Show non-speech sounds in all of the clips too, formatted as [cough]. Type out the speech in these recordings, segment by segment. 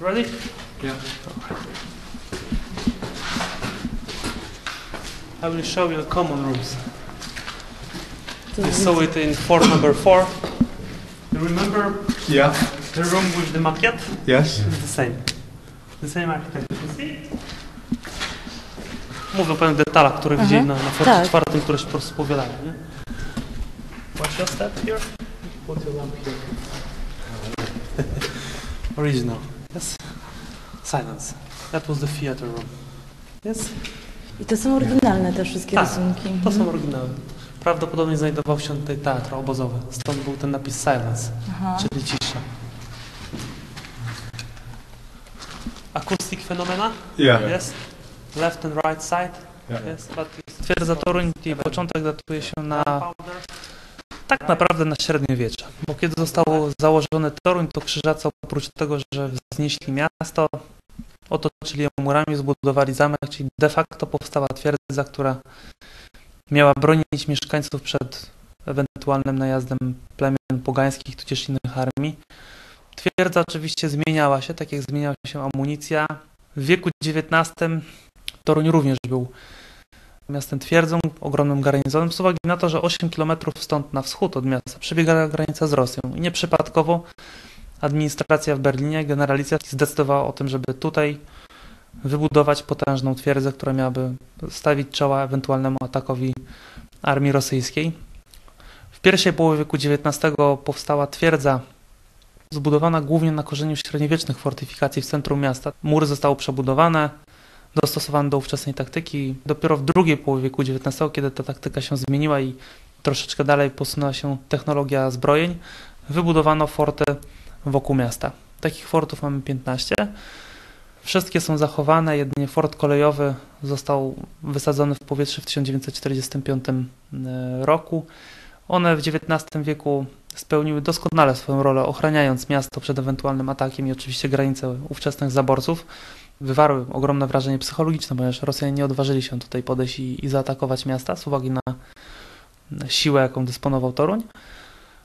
Ready? Yeah. I will show you the common rooms. You saw it in fort number four. You remember Yeah. the room with the maquette? Yes. It's the same. The same architect. You see? Mówię o pewnych detalach, które Aha. widzieli na, na forcie Tak. czwartym, które się po prostu powielają. Nie? Watch your step here. Put your lamp here. Original. Yes. Silence. That was the theater room. Yes. I to są oryginalne te wszystkie Tak, rysunki. To są oryginały. Prawdopodobnie znajdował się tutaj teatr obozowy. Stąd był ten napis silence, Aha. czyli cisza. Acoustic phenomena? Yeah. Yes. Left and right side? Yeah. Yes. But Twierdza Toruń, początek datuje się na. Tak naprawdę na średniowiecze. Bo kiedy został założony Toruń, to krzyżacy oprócz tego, że wznieśli miasto, otoczyli je murami, zbudowali zamek, czyli de facto powstała twierdza, która miała bronić mieszkańców przed ewentualnym najazdem plemion pogańskich tudzież innych armii. Twierdza oczywiście zmieniała się, tak jak zmieniała się amunicja. W wieku XIX Toruń również był miastem twierdzą, ogromnym garnizonem, z uwagi na to, że 8 km stąd na wschód od miasta przebiega granica z Rosją. I nieprzypadkowo administracja w Berlinie, generalicja zdecydowała o tym, żeby tutaj wybudować potężną twierdzę, która miałaby stawić czoła ewentualnemu atakowi armii rosyjskiej. W pierwszej połowie wieku XIX powstała twierdza zbudowana głównie na korzeniu średniowiecznych fortyfikacji w centrum miasta. Mury zostały przebudowane, dostosowane do ówczesnej taktyki. Dopiero w drugiej połowie wieku XIX, kiedy ta taktyka się zmieniła i troszeczkę dalej posunęła się technologia zbrojeń, wybudowano forty wokół miasta. Takich fortów mamy 15. Wszystkie są zachowane, jedynie fort kolejowy został wysadzony w powietrze w 1945 roku. One w XIX wieku spełniły doskonale swoją rolę, ochraniając miasto przed ewentualnym atakiem i oczywiście granice ówczesnych zaborców wywarły ogromne wrażenie psychologiczne, ponieważ Rosjanie nie odważyli się tutaj podejść i, i zaatakować miasta z uwagi na siłę, jaką dysponował Toruń.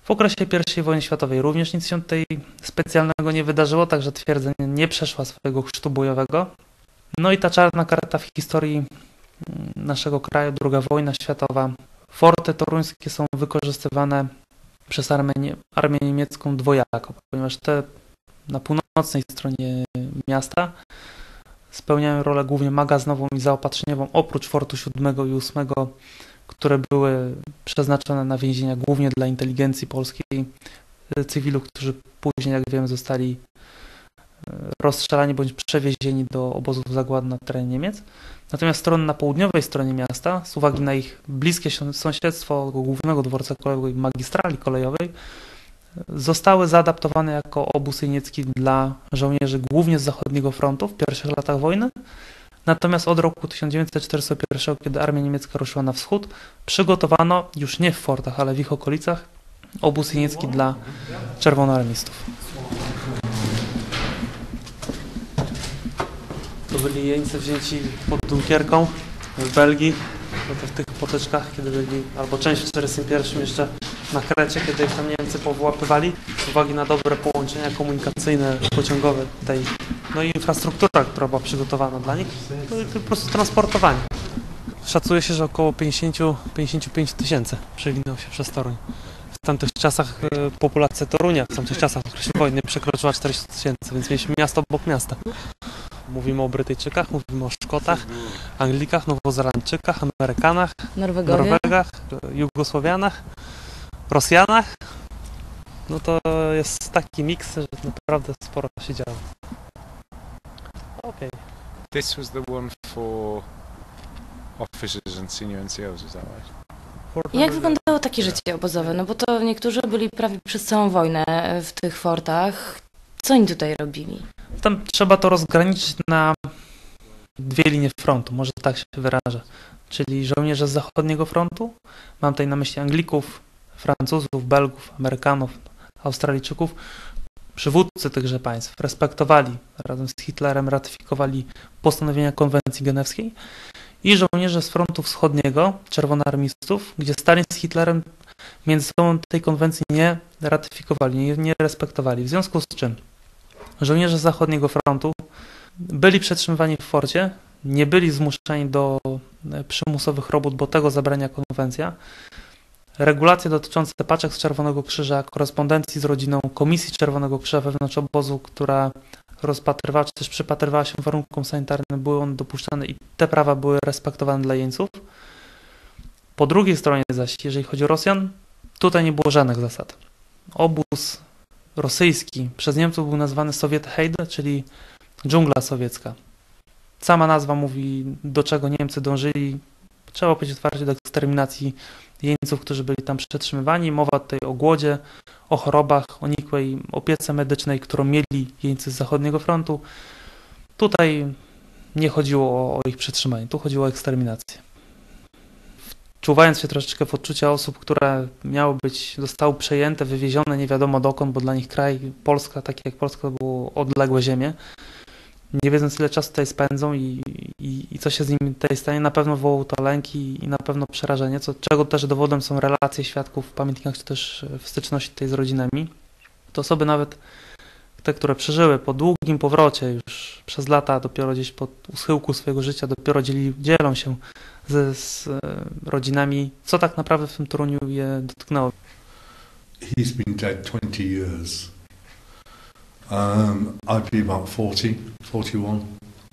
W okresie I wojny światowej również nic się tutaj specjalnego nie wydarzyło, także twierdza nie- przeszła swojego chrztu bojowego. No i ta czarna karta w historii mm, naszego kraju, II wojna światowa. Forty toruńskie są wykorzystywane przez armię, armię niemiecką dwojako, ponieważ te na północnej stronie miasta spełniają rolę głównie magazynową i zaopatrzeniową, oprócz fortu 7 i 8, które były przeznaczone na więzienia głównie dla inteligencji polskiej, e, cywilów, którzy później, jak wiemy, zostali e, rozstrzelani bądź przewiezieni do obozów zagłady na terenie Niemiec. Natomiast strony na południowej stronie miasta, z uwagi na ich bliskie sąsiedztwo głównego dworca kolejowego i magistrali kolejowej, zostały zaadaptowane jako obóz jeniecki dla żołnierzy głównie z zachodniego frontu w pierwszych latach wojny. Natomiast od roku 1941, kiedy armia niemiecka ruszyła na wschód, przygotowano już nie w fortach, ale w ich okolicach obóz jeniecki dla czerwonoarmistów. To byli jeńcy wzięci pod Dunkierką w Belgii, w tych potyczkach, kiedy byli, albo część w 1941 jeszcze na Krecie, kiedy ich tam Niemcy powyłapywali, z uwagi na dobre połączenia komunikacyjne, pociągowe tej, no i infrastruktura, która była przygotowana dla nich, no i po prostu transportowanie. Szacuje się, że około 50-55 tysięcy przewinęło się przez Toruń. W tamtych czasach e, populacja Torunia, w tamtych czasach w okresie wojny przekroczyła 40 tysięcy, więc mieliśmy miasto obok miasta. Mówimy o Brytyjczykach, mówimy o Szkotach, Anglikach, Nowozelandczykach, Amerykanach. Norwegach, Jugosłowianach, Rosjanach. No to jest taki miks, że naprawdę sporo się działo. Okej. This was the one for officers and senior NCOs, is that right? Jak wyglądało takie życie obozowe? No bo to niektórzy byli prawie przez całą wojnę w tych fortach. Co oni tutaj robili? Tam trzeba to rozgraniczyć na dwie linie frontu, może tak się wyrażę. Czyli żołnierze z zachodniego frontu, mam tutaj na myśli Anglików, Francuzów, Belgów, Amerykanów, Australijczyków, przywódcy tychże państw respektowali razem z Hitlerem, ratyfikowali postanowienia konwencji genewskiej i żołnierze z frontu wschodniego, czerwonoarmistów, gdzie Stalin z Hitlerem między sobą tej konwencji nie ratyfikowali, nie, nie respektowali. W związku z czym żołnierze zachodniego frontu byli przetrzymywani w forcie, nie byli zmuszeni do e, przymusowych robót, bo tego zabrania konwencja. Regulacje dotyczące paczek z Czerwonego Krzyża, korespondencji z rodziną Komisji Czerwonego Krzyża wewnątrz obozu, która rozpatrywała czy też przypatrywała się warunkom sanitarnym, były one dopuszczane i te prawa były respektowane dla jeńców. Po drugiej stronie zaś, jeżeli chodzi o Rosjan, tutaj nie było żadnych zasad. Obóz rosyjski przez Niemców był nazwany Sowiet-Heide, czyli dżungla sowiecka. Sama nazwa mówi, do czego Niemcy dążyli. Trzeba powiedzieć otwarcie do eksterminacji jeńców, którzy byli tam przetrzymywani. Mowa tutaj o głodzie, o chorobach, o nikłej opiece medycznej, którą mieli jeńcy z zachodniego frontu. Tutaj nie chodziło o ich przetrzymanie, tu chodziło o eksterminację. Czuwając się troszeczkę w odczucia osób, które miały być, zostały przejęte, wywiezione nie wiadomo dokąd, bo dla nich kraj Polska, taki jak Polska, to było odległe ziemie nie wiedząc ile czasu tutaj spędzą i, i, i co się z nimi tutaj stanie, na pewno wywołał to lęki i na pewno przerażenie, co, czego też dowodem są relacje świadków w pamiętnikach, czy też w styczności tutaj z rodzinami. To osoby nawet te, które przeżyły po długim powrocie już przez lata, dopiero gdzieś po schyłku swojego życia, dopiero dzieli, dzielą się ze, z e, rodzinami, co tak naprawdę w tym Toruniu je dotknęło. He's been dead 20 years. Um, I'd be about 40, 41.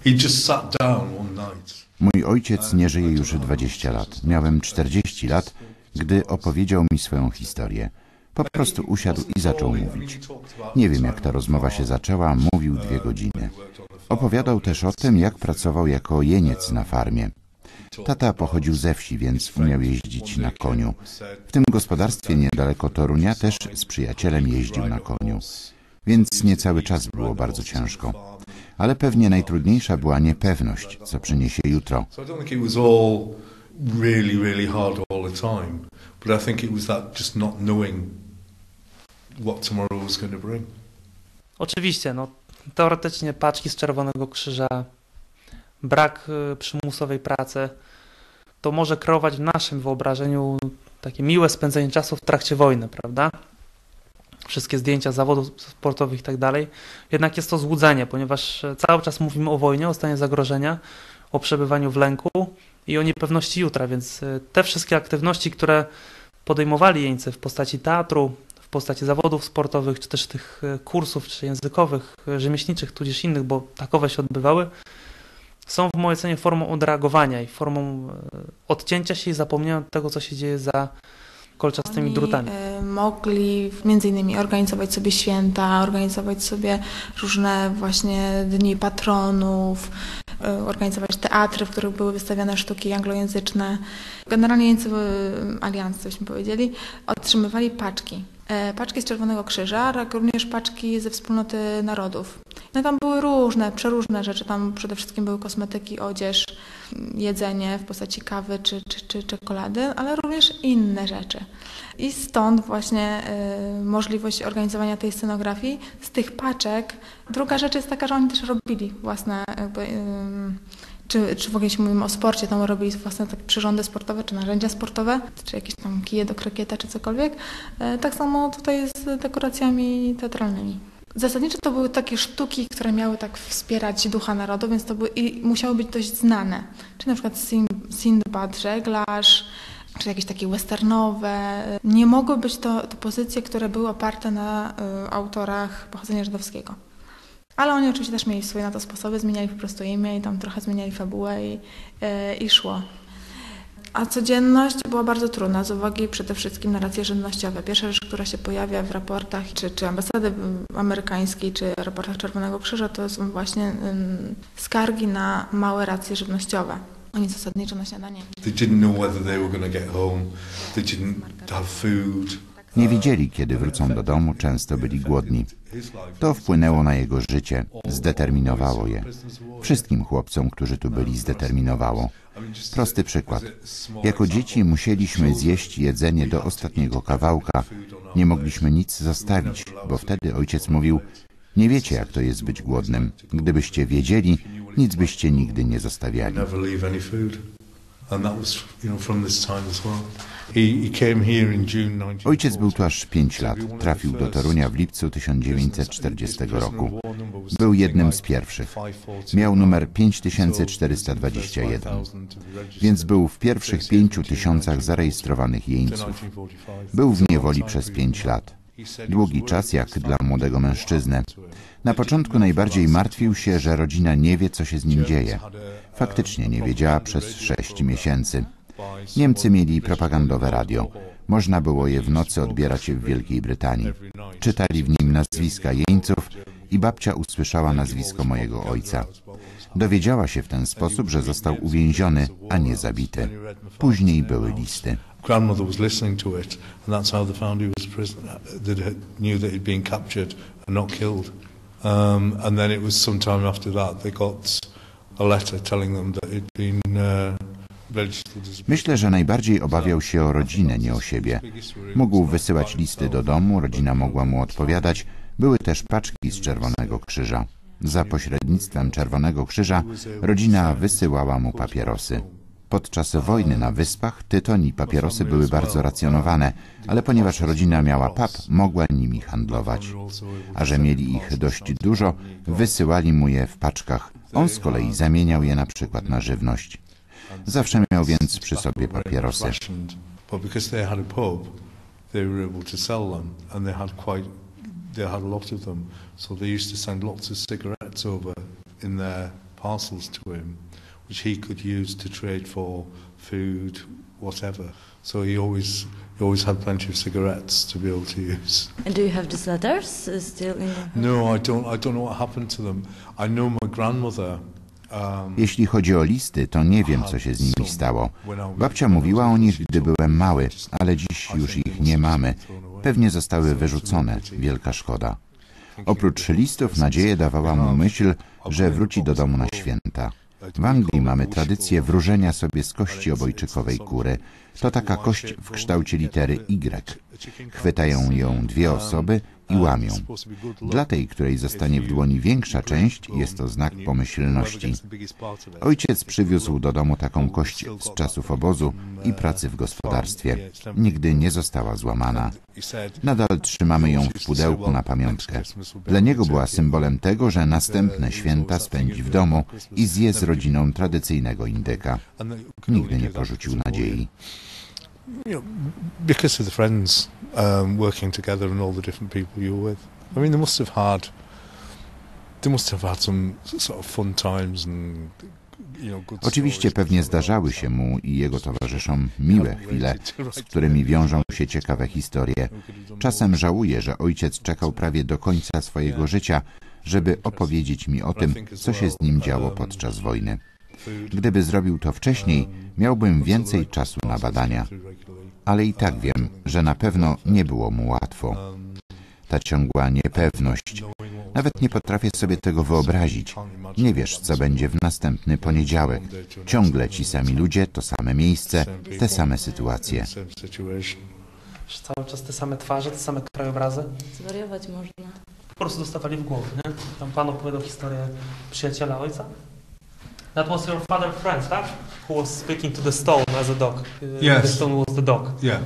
He just sat down one night. Mój ojciec nie żyje już 20 lat. Miałem 40 lat, gdy opowiedział mi swoją historię. Po prostu usiadł i zaczął mówić. Nie wiem, jak ta rozmowa się zaczęła, mówił dwie godziny. Opowiadał też o tym, jak pracował jako jeniec na farmie. Tata pochodził ze wsi, więc umiał jeździć na koniu. W tym gospodarstwie niedaleko Torunia też z przyjacielem jeździł na koniu więc nie cały czas było bardzo ciężko. Ale pewnie najtrudniejsza była niepewność, co przyniesie jutro. Oczywiście, no, teoretycznie paczki z Czerwonego Krzyża, brak y, przymusowej pracy, to może kreować w naszym wyobrażeniu takie miłe spędzenie czasu w trakcie wojny, prawda? Wszystkie zdjęcia zawodów sportowych i tak dalej. Jednak jest to złudzenie, ponieważ e, cały czas mówimy o wojnie, o stanie zagrożenia, o przebywaniu w lęku i o niepewności jutra, więc e, te wszystkie aktywności, które podejmowali jeńcy w postaci teatru, w postaci zawodów sportowych, czy też tych e, kursów, czy językowych, rzemieślniczych, tudzież innych, bo takowe się odbywały, są w mojej ocenie formą odreagowania i formą odcięcia się i zapomnienia tego, co się dzieje za kolczastymi drutami. E, mogli między innymi organizować sobie święta, organizować sobie różne właśnie dni patronów, e, organizować teatry, w których były wystawiane sztuki anglojęzyczne. Generalnie Jeńcy Aliancji, cośmy powiedzieli, otrzymywali paczki. Paczki z Czerwonego Krzyża, jak również paczki ze wspólnoty narodów. No tam były różne, przeróżne rzeczy. Tam przede wszystkim były kosmetyki, odzież, jedzenie w postaci kawy czy, czy, czy czekolady, ale również inne rzeczy. I stąd właśnie y, możliwość organizowania tej scenografii z tych paczek. Druga rzecz jest taka, że oni też robili własne jakby, y, czy, czy w ogóle jeśli mówimy o sporcie, tam robili własne tak przyrządy sportowe, czy narzędzia sportowe, czy jakieś tam kije do krokieta, czy cokolwiek. Y, tak samo tutaj z dekoracjami teatralnymi. Zasadniczo to były takie sztuki, które miały tak wspierać ducha narodu, więc to były, i musiały być dość znane. Czy na przykład Sindbad, żeglarz, czy jakieś takie westernowe. Nie mogły być to, to pozycje, które były oparte na y, autorach pochodzenia żydowskiego. Ale oni oczywiście też mieli swoje na to sposoby, zmieniali po prostu imię i tam trochę zmieniali fabułę i, y, i szło. A codzienność była bardzo trudna z uwagi przede wszystkim na racje żywnościowe. Pierwsza rzecz, która się pojawia w raportach czy, czy ambasady amerykańskiej, czy raportach Czerwonego Krzyża, to są właśnie um, skargi na małe racje żywnościowe. Oni zasadniczo na śniadanie. They didn't know whether they were going to get home. They didn't have food. Nie widzieli, kiedy wrócą do domu, często byli głodni. To wpłynęło na jego życie, zdeterminowało je. Wszystkim chłopcom, którzy tu byli, zdeterminowało. Prosty przykład. Jako dzieci musieliśmy zjeść jedzenie do ostatniego kawałka. Nie mogliśmy nic zostawić, bo wtedy ojciec mówił, nie wiecie, jak to jest być głodnym. Gdybyście wiedzieli, nic byście nigdy nie zostawiali. And that was you know from this time as well. He, he came here in June 1940. Ojciec był tu aż 5 lat. Trafił do Torunia w lipcu 1940 roku. Był jednym z pierwszych. Miał numer 5421, więc był w pierwszych pięciu tysiącach zarejestrowanych jeńców. Był w niewoli przez 5 lat. Długi czas jak dla młodego mężczyzny. Na początku najbardziej martwił się, że rodzina nie wie, co się z nim dzieje. Faktycznie nie wiedziała przez sześć miesięcy. Niemcy mieli propagandowe radio. Można było je w nocy odbierać w Wielkiej Brytanii. Czytali w nim nazwiska jeńców i babcia usłyszała nazwisko mojego ojca. Dowiedziała się w ten sposób, że został uwięziony, a nie zabity. Później były listy. to killed. Um, a letter telling them that been uh, Myślę, że najbardziej obawiał się o rodzinę, nie o siebie. Mógł wysyłać listy do domu, rodzina mogła mu odpowiadać. Były też paczki z Czerwonego Krzyża. Za pośrednictwem Czerwonego Krzyża rodzina wysyłała mu papierosy. Podczas wojny na wyspach tytoń i papierosy były bardzo racjonowane, ale ponieważ rodzina miała pub, mogła nimi handlować. A że mieli ich dość dużo, wysyłali mu je w paczkach. On z kolei zamieniał je na przykład na żywność. Zawsze miał więc przy sobie papierosy. But because they had a pub, they were able to sell them, and they had quite, they had a lot of them. So they used to send lots of cigarettes over in their parcels to him, which he could use to trade for food, whatever. So he always, he always had plenty of cigarettes to be able to use. And do you have these letters uh, still in the... No, I don't. I don't know what happened to them. I know my grandmother. Jeśli chodzi o listy, to nie wiem, co się z nimi stało. Babcia mówiła o nich, gdy byłem mały, ale dziś już ich nie mamy. Pewnie zostały wyrzucone. Wielka szkoda. Oprócz listów nadzieję dawała mu myśl, że wróci do domu na święta. W Anglii mamy tradycję wróżenia sobie z kości obojczykowej kury. To taka kość w kształcie litery Y. Chwytają ją dwie osoby i łamią. Dla tej, której zostanie w dłoni większa część, jest to znak pomyślności. Ojciec przywiózł do domu taką kość z czasów obozu i pracy w gospodarstwie. Nigdy nie została złamana. Nadal trzymamy ją w pudełku na pamiątkę. Dla niego była symbolem tego, że następne święta spędzi w domu i zje z rodziną tradycyjnego indyka. Nigdy nie porzucił nadziei. You know, because of the friends um, working together and all the different people you were with. I mean, they must have had, they must have had some sort of fun times and, Oczywiście pewnie zdarzały się mu i jego towarzyszom miłe chwile, z którymi wiążą się ciekawe historie. Czasem żałuję, że ojciec czekał prawie do końca swojego życia, żeby opowiedzieć mi o tym, co się z nim działo podczas wojny. Gdyby zrobił to wcześniej, miałbym więcej czasu na badania. Ale i tak wiem, że na pewno nie było mu łatwo. Ta ciągła niepewność. Nawet nie potrafię sobie tego wyobrazić. Nie wiesz, co będzie w następny poniedziałek. Ciągle ci sami ludzie, to same miejsce, te same sytuacje. Cały czas te same twarze, te same krajobrazy. Zwariować można. Po prostu dostawali w głowę, nie? Tam pan opowiadał historię przyjaciela ojca. That was your father friend, tak? Who was speaking to the stone as a dog. Yes. The stone was the dog. Yeah.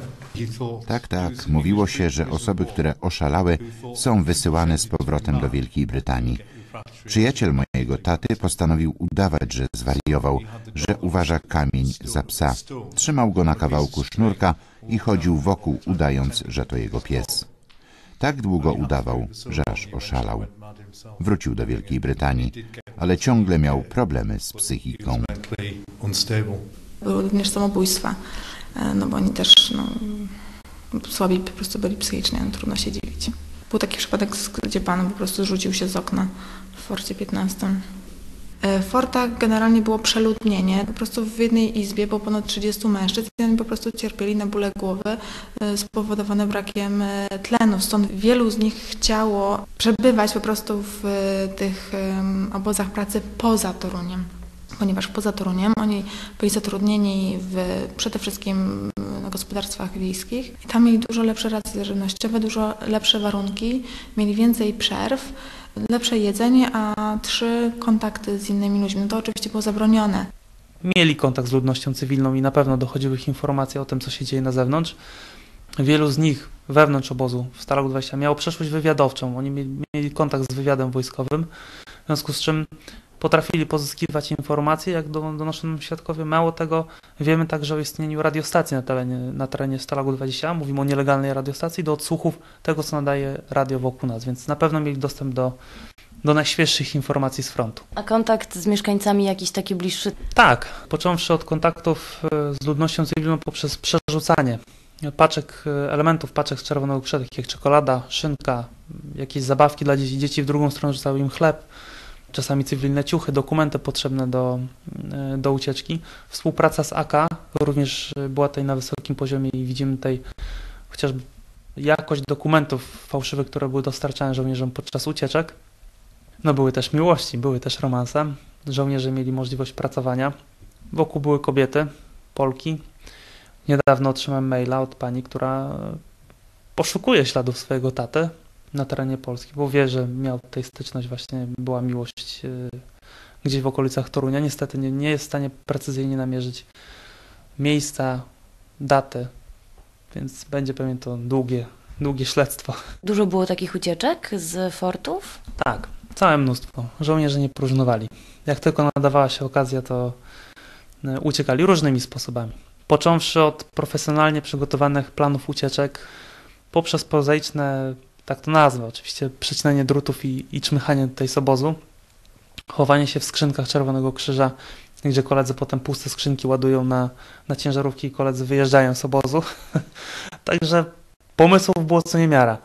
Tak, tak. Mówiło się, że osoby, które oszalały, są wysyłane z powrotem do Wielkiej Brytanii. Przyjaciel mojego taty postanowił udawać, że zwariował, że uważa kamień za psa. Trzymał go na kawałku sznurka i chodził wokół, udając, że to jego pies. Tak długo udawał, że aż oszalał. Wrócił do Wielkiej Brytanii, ale ciągle miał problemy z psychiką. Były również samobójstwa, e, no bo oni też no, słabi po prostu byli psychicznie, no, trudno się dziwić. Był taki przypadek, gdzie pan po prostu rzucił się z okna w Forcie 15. E, W Fortach generalnie było przeludnienie. Po prostu w jednej izbie było ponad 30 mężczyzn i oni po prostu cierpieli na bóle głowy e, spowodowane brakiem e, tlenu. Stąd wielu z nich chciało przebywać po prostu w tych obozach pracy poza Toruniem ponieważ poza Toruniem oni byli zatrudnieni w, przede wszystkim na gospodarstwach wiejskich i tam mieli dużo lepsze racje żywnościowe, dużo lepsze warunki, mieli więcej przerw, lepsze jedzenie, a trzy kontakty z innymi ludźmi. No to oczywiście było zabronione. mieli kontakt z ludnością cywilną i na pewno dochodziły ich informacje o tym, co się dzieje na zewnątrz. Wielu z nich wewnątrz obozu w Staragu 20 miało przeszłość wywiadowczą. Oni mieli, kontakt z wywiadem wojskowym, w związku z czym potrafili pozyskiwać informacje, jak donoszą nam świadkowie. Mało tego, wiemy także o istnieniu radiostacji na terenie, na terenie Stalagu 20. Mówimy o nielegalnej radiostacji do odsłuchów tego, co nadaje radio wokół nas, więc na pewno mieli dostęp do, do najświeższych informacji z frontu. A kontakt z mieszkańcami jakiś taki bliższy? Tak, począwszy od kontaktów e, z ludnością cywilną poprzez przerzucanie paczek, e, elementów paczek z czerwonego krzewu, jak czekolada, szynka, jakieś zabawki dla dzieci. Dzieci w drugą stronę rzucały im chleb, czasami cywilne ciuchy, dokumenty potrzebne do, e, do ucieczki. Współpraca z AK również była tutaj na wysokim poziomie i widzimy tutaj chociażby jakość dokumentów fałszywych, które były dostarczane żołnierzom podczas ucieczek. No były też miłości, były też romanse. Żołnierze mieli możliwość pracowania. Wokół były kobiety, Polki. Niedawno otrzymałem maila od pani, która poszukuje śladów swojego taty na terenie Polski, bo wie, że miał tutaj styczność, właśnie była miłość y, gdzieś w okolicach Torunia. Niestety nie, nie jest w stanie precyzyjnie namierzyć miejsca, daty, więc będzie pewnie to długie, długie śledztwo. Dużo było takich ucieczek z fortów? Tak, całe mnóstwo. Żołnierze nie próżnowali. Jak tylko nadawała się okazja, to y, uciekali różnymi sposobami. Począwszy od profesjonalnie przygotowanych planów ucieczek, poprzez prozaiczne tak to nazwę, oczywiście przecinanie drutów i, i czmychanie tutaj z obozu, chowanie się w skrzynkach Czerwonego Krzyża, gdzie koledzy potem puste skrzynki ładują na, na ciężarówki i koledzy wyjeżdżają z obozu. [laughs] Także pomysłów było co niemiara.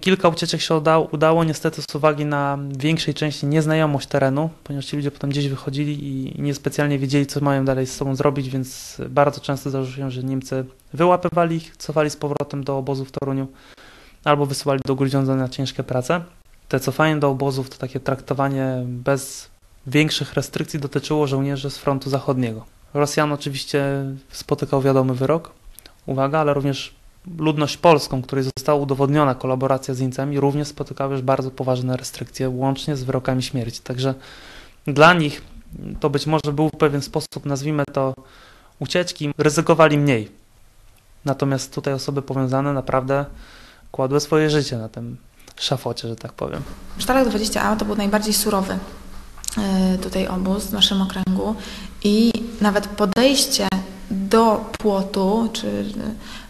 Kilka ucieczek się udało, udało, niestety z uwagi na większej części nieznajomość terenu, ponieważ ci ludzie potem gdzieś wychodzili i niespecjalnie wiedzieli, co mają dalej z sobą zrobić, więc bardzo często zdarzyło się, że Niemcy wyłapywali ich, cofali z powrotem do obozu w Toruniu albo wysyłali do Grudziądza na ciężkie prace. Te cofanie do obozów to takie traktowanie bez większych restrykcji dotyczyło żołnierzy z frontu zachodniego. Rosjan oczywiście spotykał wiadomy wyrok, uwaga, ale również ludność polską, której została udowodniona kolaboracja z Niemcami, również spotykały już bardzo poważne restrykcje, łącznie z wyrokami śmierci. Także dla nich to być może był w pewien sposób, nazwijmy to, ucieczki, ryzykowali mniej. Natomiast tutaj osoby powiązane naprawdę kładły swoje życie na tym szafocie, że tak powiem. Sztalak 20A to był najbardziej surowy e, tutaj obóz w naszym okręgu i nawet podejście do płotu, czy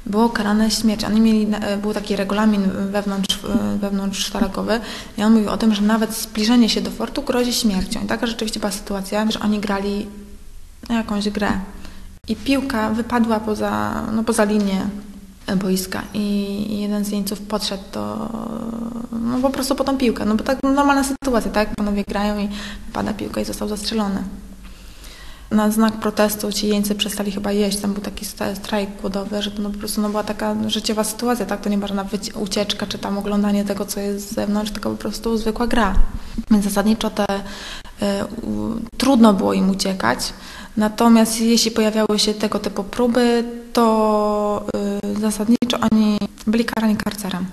było karane śmiercią. Oni mieli, e, był taki regulamin wewnątrz, e, wewnątrz sztalakowy i on mówił o tym, że nawet zbliżenie się do fortu grozi śmiercią. I taka rzeczywiście była sytuacja, że oni grali jakąś grę i piłka wypadła poza, no, poza linię boiska. I jeden z jeńców podszedł do, no po prostu po tą piłkę, no bo tak normalna sytuacja, tak, panowie grają i pada piłka i został zastrzelony. Na znak protestu ci jeńcy przestali chyba jeść, tam był taki strajk głodowy, że to no po prostu no była taka życiowa sytuacja, tak, to nie żadna ucieczka czy tam oglądanie tego, co jest z zewnątrz, tylko po prostu zwykła gra. Więc zasadniczo te, y, trudno było im uciekać, Natomiast jeśli pojawiały się tego typu próby, to y, zasadniczo oni byli karani karcerem.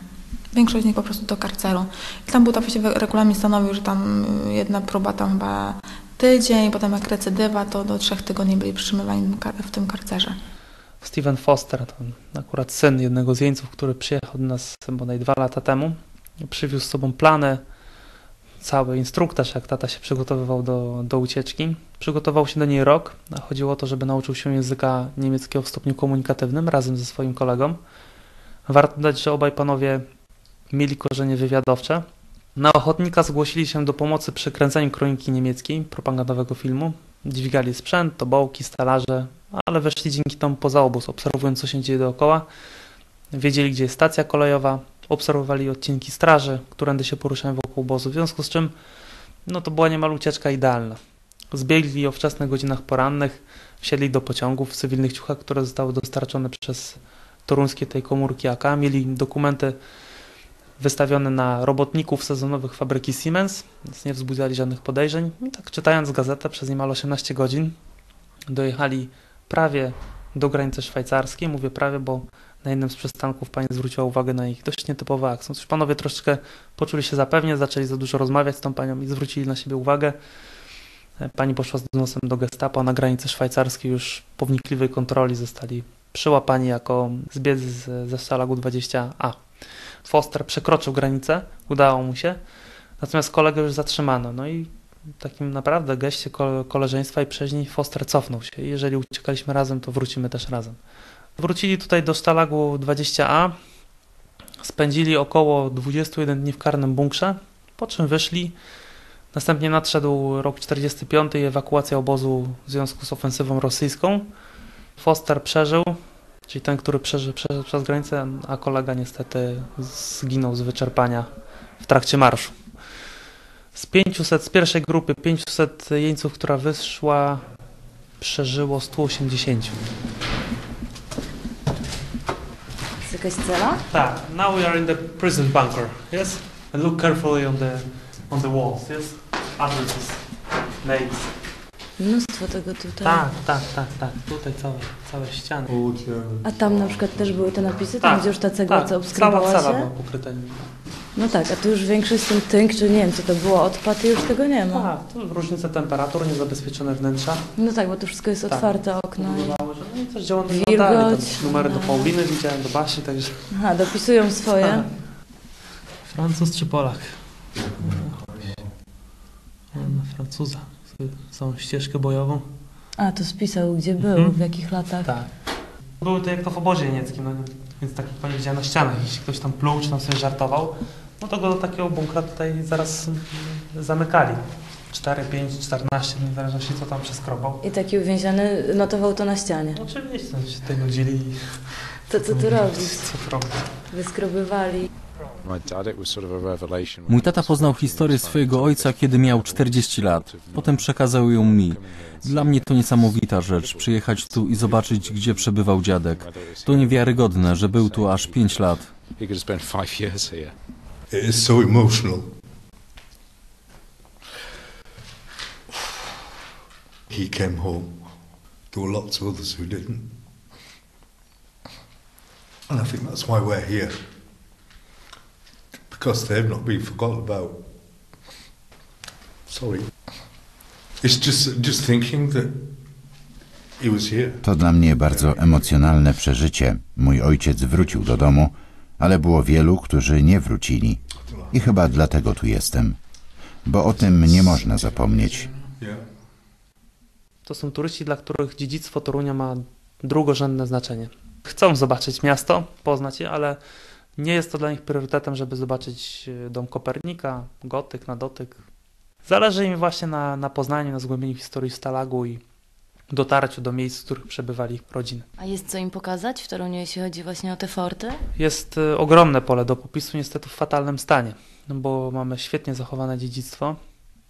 Większość z nich po prostu do karceru. I tam był to właściwie regulamin stanowił, że tam y, jedna próba tam chyba tydzień, potem jak recydywa, to do trzech tygodni byli przytrzymywani w tym karcerze. Steven Foster, to akurat syn jednego z jeńców, który przyjechał do nas bodaj dwa lata temu, przywiózł z sobą plany cały instruktaż, jak tata się przygotowywał do, do ucieczki. Przygotował się do niej rok, chodziło o to, żeby nauczył się języka niemieckiego w stopniu komunikatywnym razem ze swoim kolegą. Warto dodać, że obaj panowie mieli korzenie wywiadowcze. Na ochotnika zgłosili się do pomocy przy kręceniu kroniki niemieckiej, propagandowego filmu. Dźwigali sprzęt, tobołki, stalarze, ale weszli dzięki temu poza obóz, obserwując co się dzieje dookoła. Wiedzieli, gdzie jest stacja kolejowa, obserwowali odcinki straży, którędy się poruszają wokół obozu, w związku z czym no to była niemal ucieczka idealna. Zbiegli o wczesnych godzinach porannych, wsiedli do pociągów w cywilnych ciuchach, które zostały dostarczone przez toruńskie tej komórki AK, mieli dokumenty wystawione na robotników sezonowych fabryki Siemens, więc nie wzbudzali żadnych podejrzeń. I tak czytając gazetę przez niemal 18 godzin dojechali prawie do granicy szwajcarskiej. Mówię prawie, bo na jednym z przystanków pani zwróciła uwagę na ich dość nietypowy akcent. Już panowie troszeczkę poczuli się zapewnie, zaczęli za dużo rozmawiać z tą panią i zwrócili na siebie uwagę. Pani poszła z donosem do gestapo, na granicy szwajcarskiej już po wnikliwej kontroli zostali przyłapani jako zbieg z, ze Stalagu 20A. Foster przekroczył granicę, udało mu się, natomiast kolegę już zatrzymano. No i takim naprawdę geście koleżeństwa i przyjaźni Foster cofnął się. Jeżeli uciekaliśmy razem, to wrócimy też razem. Wrócili tutaj do Stalagu 20A, spędzili około 21 dni w karnym bunkrze, po czym wyszli. Następnie nadszedł rok 45 i ewakuacja obozu w związku z ofensywą rosyjską. Foster przeżył, czyli ten, który przeżył, przeżył przez granicę, a kolega niestety zginął z wyczerpania w trakcie marszu. Z 500, z pierwszej grupy 500 jeńców, która wyszła, przeżyło 180. Jest jakaś cela? Tak. Now we are in the prison bunker. Yes? And look carefully on the on the walls. Yes? Addresses, names. Mnóstwo tego tutaj. Tak, tak, tak, tak. Tutaj całe, całe ściany. A tam na przykład też były te napisy, tam Tak, gdzie już ta cegła Tak, co obskrybowała cała się? była pokryta. No tak, a tu już większość z tym tynk, czy nie wiem co to było, odpad i już tego nie ma. Tak, tu różnice temperatur, niezabezpieczone wnętrza. No tak, bo to wszystko jest Tak. otwarte i- że no i też działo Wilgoć. dalej. Tam numery do. Pauliny widziałem, do Basi, także... Aha, dopisują swoje. [laughs] Francuz czy Polak? Francuza. Całą ścieżkę bojową. A, to spisał, gdzie był, Mhm. w jakich latach. Tak. Były to jak to w obozie niemieckim, no, więc tak jak pani widziała na ścianach, jeśli ktoś tam pluł czy tam sobie żartował, no to go do takiego bunkra tutaj zaraz zamykali. 4, 5, 14 dni, w zależności co tam przeskropał. I taki uwięziony notował to na ścianie. Oczywiście, no, się tutaj nudzili i To co tu co tu robić. Wyskrobywali. Mój tata poznał historię swojego ojca, kiedy miał 40 lat. Potem przekazał ją mi. Dla mnie to niesamowita rzecz, przyjechać tu i zobaczyć, gdzie przebywał dziadek. To niewiarygodne, że był tu aż 5 lat. He could spend five years here. It is so emotional. He came home. There were lots of others who didn't. And I think that's why we're here. Because they've not been forgotten about. Sorry. It's just just thinking that. To dla mnie bardzo emocjonalne przeżycie. Mój ojciec wrócił do domu, ale było wielu, którzy nie wrócili. I chyba dlatego tu jestem. Bo o tym nie można zapomnieć. To są turyści, dla których dziedzictwo Torunia ma drugorzędne znaczenie. Chcą zobaczyć miasto, poznać je, ale nie jest to dla nich priorytetem, żeby zobaczyć e, dom Kopernika, gotyk na dotyk. Zależy im właśnie na, na poznaniu, na zgłębieniu historii Stalagu i dotarciu do miejsc, w których przebywali rodziny. A jest co im pokazać w Toruniu, jeśli chodzi właśnie o te forty? Jest e, ogromne pole do popisu, niestety w fatalnym stanie, bo mamy świetnie zachowane dziedzictwo,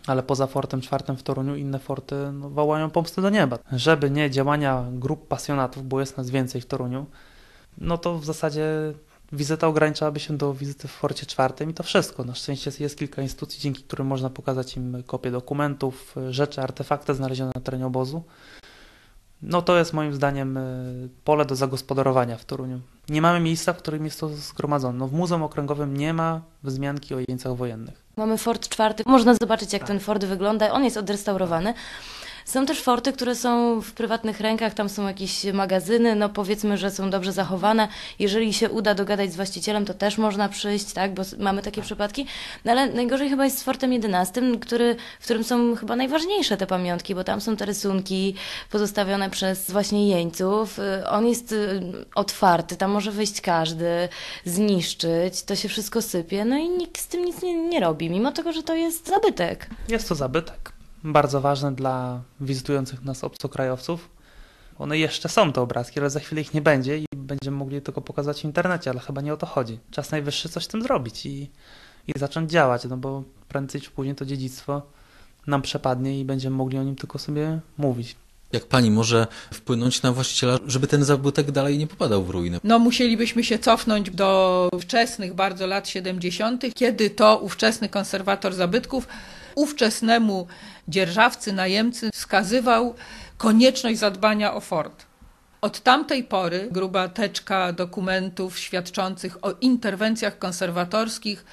ale poza Fortem czwartym w Toruniu inne forty no, wołają pomstę do nieba. Żeby nie działania grup pasjonatów, bo jest nas więcej w Toruniu, no to w zasadzie wizyta ograniczałaby się do wizyty w Forcie czwartym i to wszystko. Na szczęście jest kilka instytucji, dzięki którym można pokazać im kopie dokumentów, rzeczy, artefakty znalezione na terenie obozu. No to jest moim zdaniem y, pole do zagospodarowania w Toruniu. Nie mamy miejsca, w którym jest to zgromadzone. No w Muzeum Okręgowym nie ma wzmianki o jeńcach wojennych. Mamy fort czwarty. Można zobaczyć, jak ten fort wygląda. On jest odrestaurowany. Są też forty, które są w prywatnych rękach, tam są jakieś magazyny, no powiedzmy, że są dobrze zachowane. Jeżeli się uda dogadać z właścicielem, to też można przyjść, tak, bo mamy takie przypadki. No ale najgorzej chyba jest z fortem 11, który, w którym są chyba najważniejsze te pamiątki, bo tam są te rysunki pozostawione przez właśnie jeńców. Y, On jest y, otwarty, tam może wyjść każdy, zniszczyć, to się wszystko sypie, no i nikt z tym nic nie, nie robi, mimo tego, że to jest zabytek. Jest to zabytek, bardzo ważny dla wizytujących nas obcokrajowców. One jeszcze są te obrazki, ale za chwilę ich nie będzie i będziemy mogli tylko pokazać w internecie, ale chyba nie o to chodzi. Czas najwyższy coś z tym zrobić i, i zacząć działać, no bo prędzej czy później to dziedzictwo nam przepadnie i będziemy mogli o nim tylko sobie mówić. Jak pani może wpłynąć na właściciela, żeby ten zabytek dalej nie popadał w ruinę? No musielibyśmy się cofnąć do wczesnych bardzo lat 70., kiedy to ówczesny konserwator zabytków ówczesnemu dzierżawcy, najemcy wskazywał konieczność zadbania o fort. Od tamtej pory gruba teczka dokumentów świadczących o interwencjach konserwatorskich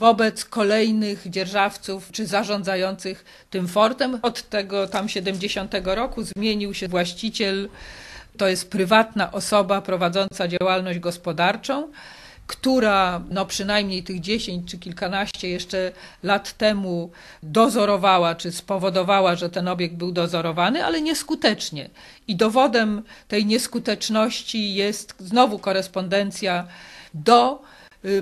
wobec kolejnych dzierżawców czy zarządzających tym fortem. Od tego tam 70 roku zmienił się właściciel, to jest prywatna osoba prowadząca działalność gospodarczą która no przynajmniej tych 10 czy kilkanaście jeszcze lat temu dozorowała, czy spowodowała, że ten obiekt był dozorowany, ale nieskutecznie. I dowodem tej nieskuteczności jest znowu korespondencja do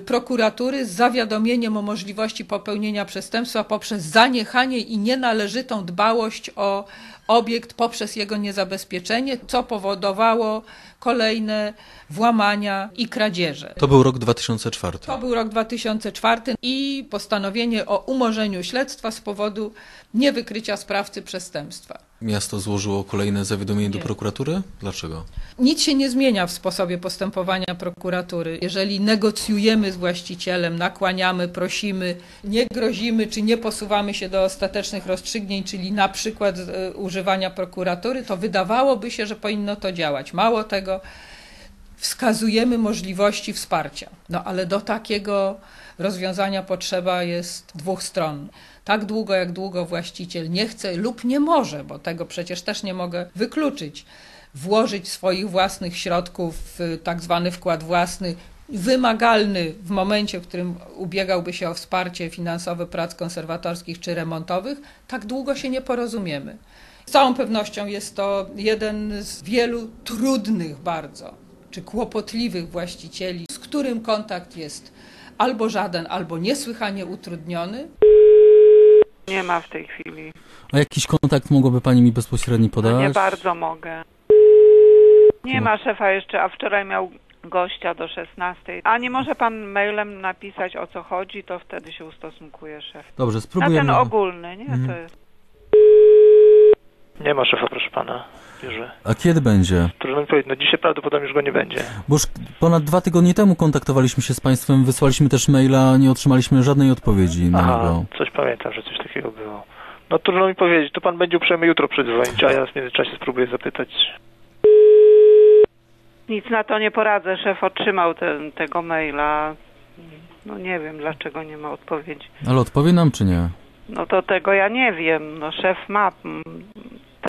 prokuratury z zawiadomieniem o możliwości popełnienia przestępstwa poprzez zaniechanie i nienależytą dbałość o obiekt poprzez jego niezabezpieczenie, co powodowało kolejne włamania i kradzieże. To był rok 2004. To był rok 2004 i postanowienie o umorzeniu śledztwa z powodu niewykrycia sprawcy przestępstwa. Miasto złożyło kolejne zawiadomienie do prokuratury? Dlaczego? Nic się nie zmienia w sposobie postępowania prokuratury. Jeżeli negocjujemy z właścicielem, nakłaniamy, prosimy, nie grozimy czy nie posuwamy się do ostatecznych rozstrzygnięć, czyli na przykład e, używania prokuratury, to wydawałoby się, że powinno to działać. Mało tego, wskazujemy możliwości wsparcia. No ale do takiego rozwiązania potrzeba jest dwóch stron. Tak długo, jak długo właściciel nie chce lub nie może, bo tego przecież też nie mogę wykluczyć, włożyć swoich własnych środków w tak zwany wkład własny, wymagalny w momencie, w którym ubiegałby się o wsparcie finansowe prac konserwatorskich czy remontowych, tak długo się nie porozumiemy. Z całą pewnością jest to jeden z wielu trudnych bardzo, czy kłopotliwych właścicieli, z którym kontakt jest albo żaden, albo niesłychanie utrudniony. Nie ma w tej chwili. A jakiś kontakt mogłaby Pani mi bezpośredni No podać? nie bardzo mogę. Nie ma szefa jeszcze, a wczoraj miał gościa do 16. A nie może pan mailem napisać o co chodzi, to wtedy się ustosunkuje szef. Dobrze, Na spróbujemy. ten ogólny, nie? Mhm. To jest. Nie ma szefa, proszę pana. A kiedy będzie? Trudno mi powiedzieć, no dzisiaj prawdopodobnie już go nie będzie. Bo już ponad dwa tygodnie temu kontaktowaliśmy się z Państwem, wysłaliśmy też maila, nie otrzymaliśmy żadnej odpowiedzi na Aha, niego. coś pamiętam, że coś takiego było. No trudno mi powiedzieć, to pan będzie uprzejmy jutro przedzwonić, a ja w międzyczasie spróbuję zapytać. Nic na to nie poradzę. Szef otrzymał ten, tego maila. No nie wiem, dlaczego nie ma odpowiedzi. Ale odpowie nam czy nie? No to tego ja nie wiem. No szef ma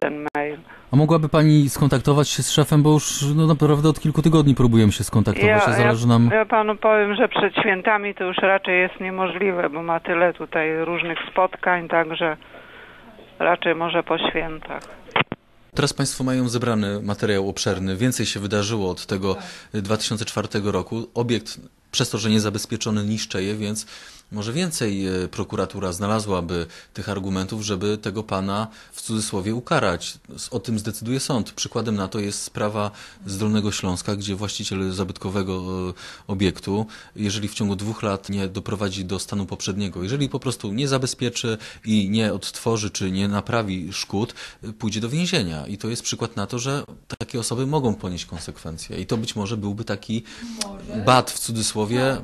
ten mail. A mogłaby Pani skontaktować się z szefem, bo już no, naprawdę od kilku tygodni próbujemy się skontaktować, a zależy nam... ja panu powiem, że przed świętami to już raczej jest niemożliwe, bo ma tyle tutaj różnych spotkań, także raczej może po świętach. Teraz Państwo mają zebrany materiał obszerny, więcej się wydarzyło od tego 2004 roku. Obiekt przez to, że niezabezpieczony niszczeje, więc może więcej e, prokuratura znalazłaby tych argumentów, żeby tego pana w cudzysłowie ukarać. O tym zdecyduje sąd. Przykładem na to jest sprawa z Dolnego Śląska, gdzie właściciel zabytkowego e, obiektu, jeżeli w ciągu dwóch lat nie doprowadzi do stanu poprzedniego, jeżeli po prostu nie zabezpieczy i nie odtworzy czy nie naprawi szkód, e, pójdzie do więzienia. I to jest przykład na to, że takie osoby mogą ponieść konsekwencje. I to być może byłby taki bat w cudzysłowie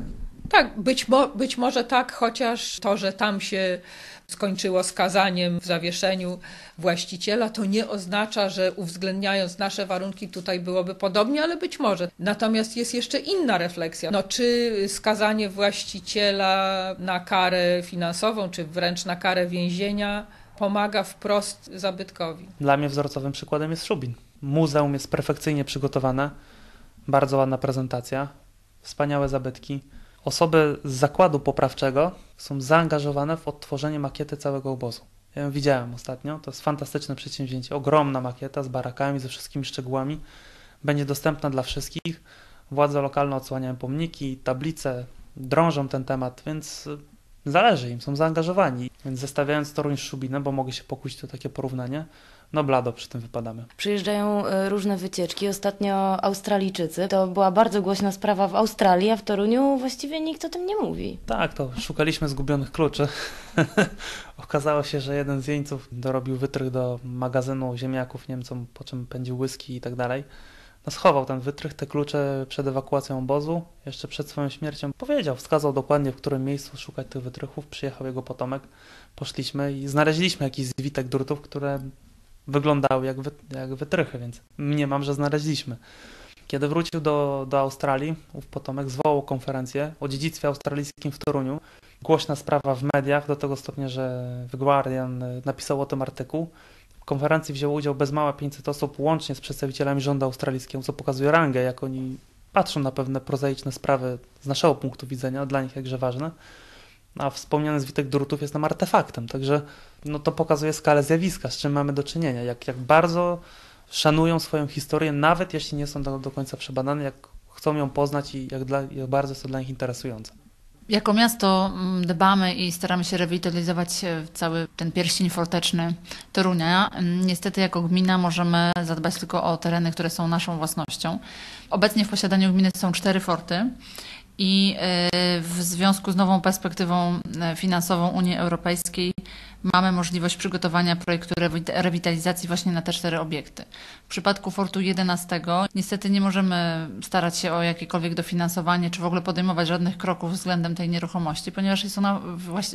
Tak, być, mo być może tak, chociaż to, że tam się skończyło skazaniem w zawieszeniu właściciela, to nie oznacza, że uwzględniając nasze warunki tutaj byłoby podobnie, ale być może. Natomiast jest jeszcze inna refleksja. No, czy skazanie właściciela na karę finansową, czy wręcz na karę więzienia pomaga wprost zabytkowi? Dla mnie wzorcowym przykładem jest Szubin. Muzeum jest perfekcyjnie przygotowane, bardzo ładna prezentacja, wspaniałe zabytki. Osoby z zakładu poprawczego są zaangażowane w odtworzenie makiety całego obozu. Ja ją widziałem ostatnio, to jest fantastyczne przedsięwzięcie, ogromna makieta z barakami, ze wszystkimi szczegółami. Będzie dostępna dla wszystkich. Władze lokalne odsłaniają pomniki, tablice, drążą ten temat, więc y, zależy im, są zaangażowani. Więc zestawiając Toruń z Szubinem, bo mogę się pokusić o takie porównanie, no blado przy tym wypadamy. Przyjeżdżają e, różne wycieczki. Ostatnio Australijczycy. To była bardzo głośna sprawa w Australii, a w Toruniu właściwie nikt o tym nie mówi. Tak, to szukaliśmy zgubionych kluczy. [laughs] Okazało się, że jeden z jeńców dorobił wytrych do magazynu ziemniaków Niemcom, po czym pędził whisky i tak dalej. No schował ten wytrych, te klucze przed ewakuacją obozu, jeszcze przed swoją śmiercią. Powiedział, wskazał dokładnie, w którym miejscu szukać tych wytrychów. Przyjechał jego potomek, poszliśmy i znaleźliśmy jakiś zwitek drutów, które wyglądały jak, wy, jak wytrychy, więc mniemam, że znaleźliśmy. Kiedy wrócił do, do Australii, ów potomek zwołał konferencję o dziedzictwie australijskim w Toruniu. głośna sprawa w mediach, do tego stopnia, że The Guardian y, napisał o tym artykuł. W konferencji wzięło udział bez mała 500 osób, łącznie z przedstawicielami rządu australijskiego, co pokazuje rangę, jak oni patrzą na pewne prozaiczne sprawy z naszego punktu widzenia, dla nich jakże ważne. A wspomniany zwitek drutów jest nam artefaktem, także no to pokazuje skalę zjawiska, z czym mamy do czynienia, jak, jak bardzo szanują swoją historię, nawet jeśli nie są do, końca przebadane, jak chcą ją poznać i jak, dla, jak bardzo jest to dla nich interesujące. Jako miasto mm, dbamy i staramy się rewitalizować e, cały ten pierścień forteczny Torunia. Mm, Niestety jako gmina możemy zadbać tylko o tereny, które są naszą własnością. Obecnie w posiadaniu gminy są cztery forty i e, w związku z nową perspektywą e, finansową Unii Europejskiej mamy możliwość przygotowania projektu rewi- rewitalizacji właśnie na te cztery obiekty. W przypadku Fortu 11 niestety nie możemy starać się o jakiekolwiek dofinansowanie, czy w ogóle podejmować żadnych kroków względem tej nieruchomości, ponieważ jest ona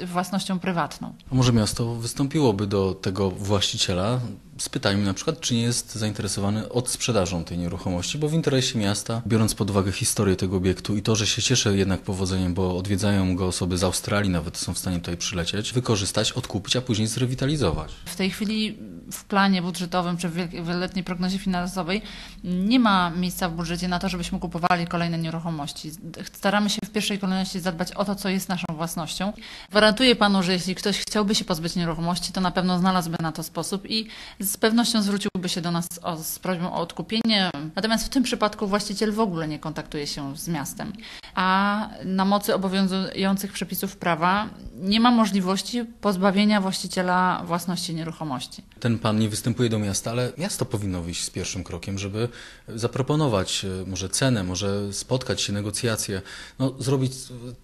własnością prywatną. A może miasto wystąpiłoby do tego właściciela pytaniem na przykład, czy nie jest zainteresowany odsprzedażą tej nieruchomości, bo w interesie miasta, biorąc pod uwagę historię tego obiektu i to, że się cieszy jednak powodzeniem, bo odwiedzają go osoby z Australii, nawet są w stanie tutaj przylecieć, wykorzystać, odkupić, a później zrewitalizować. W tej chwili w planie budżetowym czy w wiel- wieloletniej prognozie finansowej nie ma miejsca w budżecie na to, żebyśmy kupowali kolejne nieruchomości. Staramy się w pierwszej kolejności zadbać o to, co jest naszą własnością. Gwarantuję panu, że jeśli ktoś chciałby się pozbyć nieruchomości, to na pewno znalazłby na to sposób i z pewnością zwróciłby się do nas o, z prośbą o odkupienie. Natomiast w tym przypadku właściciel w ogóle nie kontaktuje się z miastem. A na mocy obowiązujących przepisów prawa nie ma możliwości pozbawienia właściciela własności nieruchomości. Ten pan nie występuje do miasta, ale miasto powinno wyjść z pierwszym krokiem, żeby zaproponować e, może cenę, może spotkać się, negocjacje, no, zrobić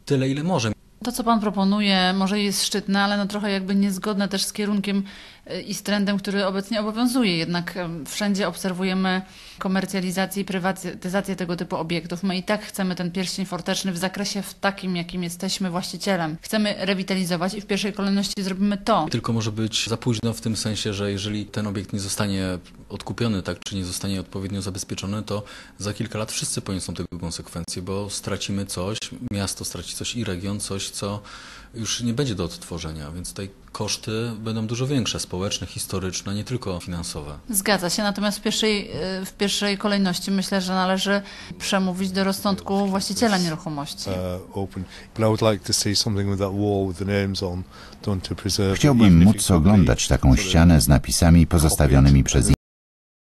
tyle, ile może. To, co Pan proponuje, może jest szczytne, ale no trochę jakby niezgodne też z kierunkiem y, i z trendem, który obecnie obowiązuje. Jednak wszędzie obserwujemy komercjalizację i prywatyzację tego typu obiektów. My i tak chcemy ten pierścień forteczny w zakresie w takim, jakim jesteśmy właścicielem. Chcemy rewitalizować i w pierwszej kolejności zrobimy to. Tylko może być za późno w tym sensie, że jeżeli ten obiekt nie zostanie odkupiony, tak, czy nie zostanie odpowiednio zabezpieczony, to za kilka lat wszyscy poniosą tego konsekwencje, bo stracimy coś, miasto straci coś i region coś, co już nie będzie do odtworzenia, więc tutaj koszty będą dużo większe, społeczne, historyczne, nie tylko finansowe. Zgadza się, natomiast w pierwszej, y, w pierwszej kolejności myślę, że należy przemówić do rozsądku właściciela nieruchomości. uh, Chciałbym móc oglądać taką ścianę z napisami pozostawionymi przez